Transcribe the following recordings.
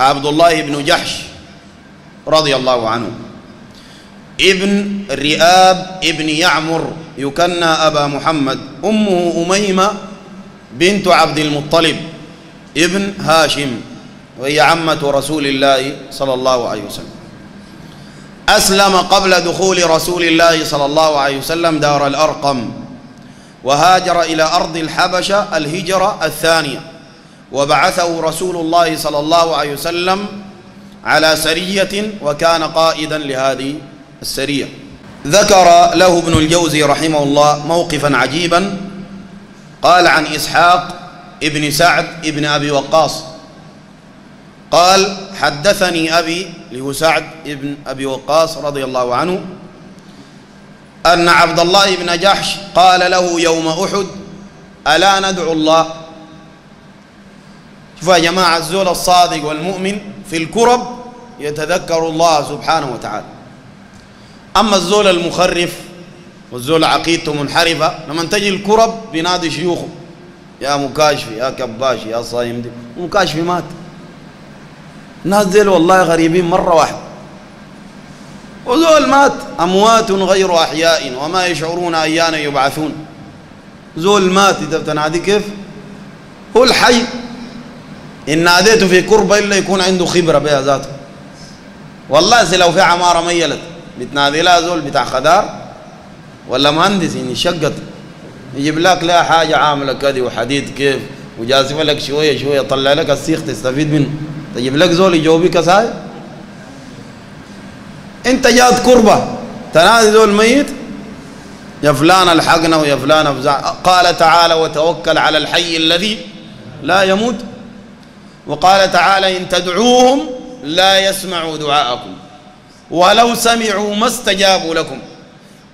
عبد الله بن جحش رضي الله عنه. ابن رئاب ابن يعمر يكنى أبا محمد أمه أميمة بنت عبد المطلب ابن هاشم وهي عمة رسول الله صلى الله عليه وسلم. أسلم قبل دخول رسول الله صلى الله عليه وسلم دار الأرقم وهاجر إلى أرض الحبشة الهجرة الثانية. وبعثه رسول الله صلى الله عليه وسلم على سرية وكان قائدا لهذه السرية. ذكر له ابن الجوزي رحمه الله موقفا عجيبا قال عن إسحاق ابن سعد ابن أبي وقاص قال حدثني أبي له سعد ابن أبي وقاص رضي الله عنه أن عبد الله بن جحش قال له يوم أحد ألا ندعو الله؟ شوفوا يا جماعة الزول الصادق والمؤمن في الكرب يتذكر الله سبحانه وتعالى. أما الزول المخرف والزول عقيدته منحرفة لما تجي الكرب بينادي شيوخه يا مكاشفي يا كباشي يا صايم دي. مكاشفي مات. الناس ديل والله غريبين مرة واحدة. وزول مات أموات غير أحياء وما يشعرون أيان يبعثون. زول مات إذا بتنادي كيف؟ هو الحي. إن ناديته في كربة إلا يكون عنده خبرة بها ذاته. والله لو في عمارة ميلت بتنادي لها زول بتاع خدار ولا مهندس يعني شقت يجيب لك لها حاجة عاملة كذا وحديد كيف وجاسف لك شوية شوية طلع لك السيخ تستفيد منه. تجيب لك زول يجاوبك ساي. أنت جات كربة تنادي زول ميت يا فلان ألحقنا ويا فلان قال تعالى وتوكل على الحي الذي لا يموت. وقال تعالى إن تدعوهم لا يسمعوا دعاءكم ولو سمعوا ما استجابوا لكم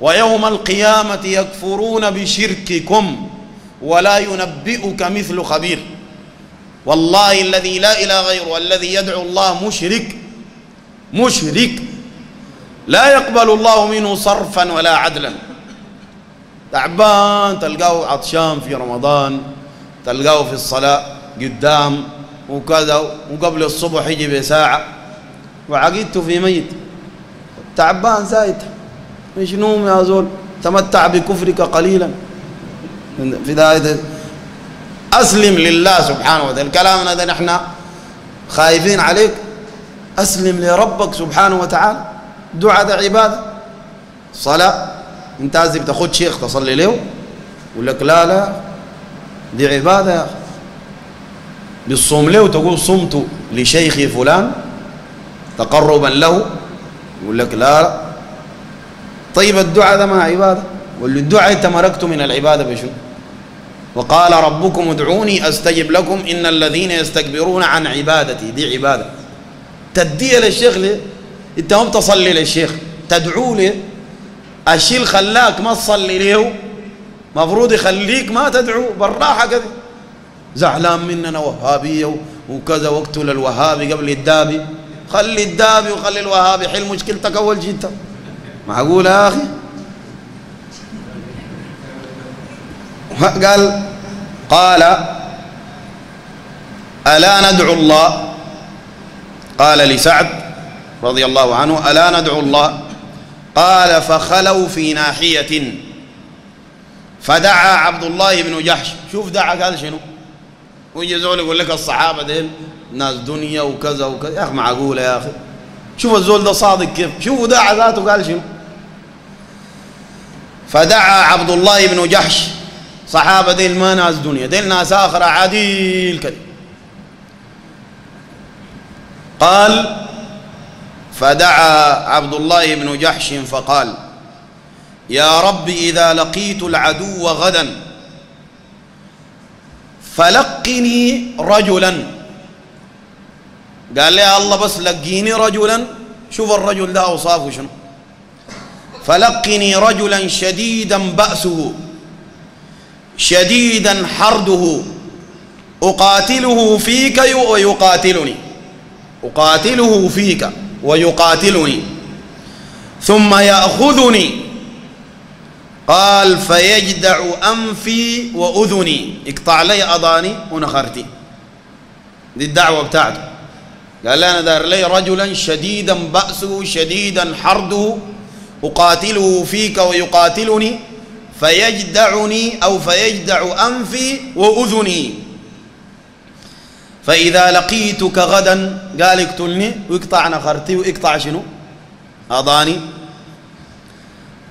ويوم القيامة يكفرون بشرككم ولا ينبئك مثل خبير والله الذي لا إله غيره والذي يدعو الله مشرك مشرك لا يقبل الله منه صرفا ولا عدلا تعبان تلقاه عطشان في رمضان تلقاه في الصلاة قدام وكذا وقبل الصبح يجي بساعة. وعقيدته في ميت. تعبان زايد. مش نوم يا زول؟ تمتع بكفرك قليلا. في بداية أسلم لله سبحانه وتعالى. الكلام هذا نحن خايفين عليك. أسلم لربك سبحانه وتعالى. دعاء ده عبادة. صلاة. انت لازم تاخذ شيخ تصلي له. يقول لك لا لا. دي عبادة يا أخي. بالصوم له تقول صمت لشيخي فلان تقربا له يقول لك لا طيب الدعاء ده ما عبادة؟ واللي الدعاء انت مرقت من العبادة بشو؟ وقال ربكم ادعوني أستجب لكم إن الذين يستكبرون عن عبادتي دي عبادة. تدي للشيخ ليه؟ أنت ما بتصلي للشيخ تدعو ليه؟ الشيء خلاك ما تصلي له مفروض يخليك ما تدعو بالراحة كده. زعلان مننا وهابية وكذا واقتل الوهابي قبل الدابي. خلي الدابي وخلي الوهابي حل مشكلتك أول جيتا معقول يا أخي؟ قال قال ألا ندعو الله؟ قال لسعد رضي الله عنه ألا ندعو الله؟ قال فخلوا في ناحية. فدعا عبد الله بن جحش. شوف دعا قال شنو؟ ويجي زول يقول لك الصحابة ديل ناس دنيا وكذا وكذا. يا أخي معقوله يا أخي. شوف الزول ده صادق كيف؟ شوفوا دعا ذاته قال شنو؟ فدعا عبد الله بن جحش. صحابة ديل ما ناس دنيا ديل ناس أخرى عديل كذا قال فدعا عبد الله بن جحش فقال يا رب إذا لقيت العدو غدا فلقني رجلا. قال لي الله بس لقيني رجلا. شوف الرجل ده أوصافه شنو. فلقني رجلا شديدا بأسه شديدا حرده. أقاتله فيك ويقاتلني. أقاتله فيك ويقاتلني. ثم يأخذني. قال فيجدع أنفي وأذني. اقطع لي أضاني ونخرتي. دي الدعوة بتاعته. قال أنا دار لي رجلا شديدا بأسه شديدا حرده أقاتله فيك ويقاتلني فيجدعني أو فيجدع أنفي وأذني. فإذا لقيتك غدا قال اقتلني ويقطع نخرتي ويقطع شنو؟ أضاني.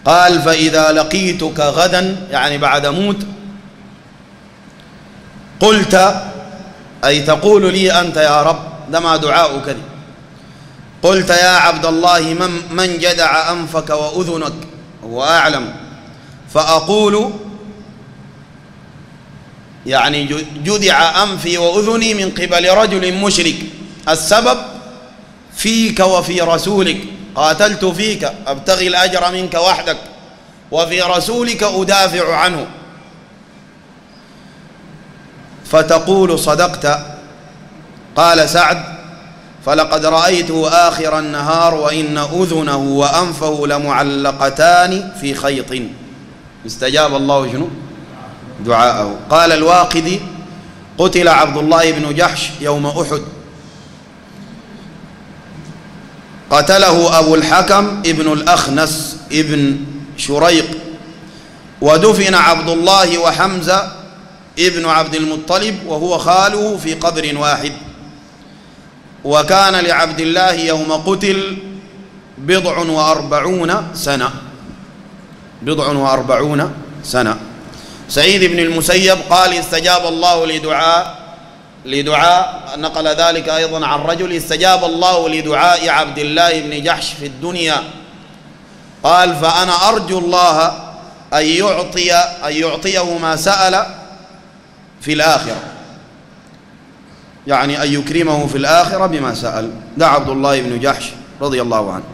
قال فإذا لقيتك غدا يعني بعد موت قلت أي تقول لي أنت يا رب ده ما دعاؤك قلت يا عبد الله من, من جدع أنفك وأذنك هو أعلم. فأقول يعني جدع أنفي وأذني من قبل رجل مشرك. السبب فيك وفي رسولك. قاتلت فيك أبتغي الأجر منك وحدك وفي رسولك أدافع عنه. فتقول صدقت. قال سعد فلقد رأيته آخر النهار وإن أذنه وأنفه لمعلقتان في خيط. استجاب الله شنو؟ دعاءه. قال الواقدي قتل عبد الله بن جحش يوم أحد. قتله أبو الحكم ابن الأخنس ابن شريق ودفن عبد الله وحمزة ابن عبد المطلب وهو خاله في قبر واحد. وكان لعبد الله يوم قتل بضع وأربعون سنة. بضع وأربعون سنة. سعيد بن المسيب قال استجاب الله لدعاء لدعاء نقل ذلك أيضا عن رجل استجاب الله لدعاء عبد الله بن جحش في الدنيا. قال فأنا أرجو الله أن يعطي أن يعطيه ما سأل في الآخرة. يعني أن يكرمه في الآخرة بما سأل. ده عبد الله بن جحش رضي الله عنه.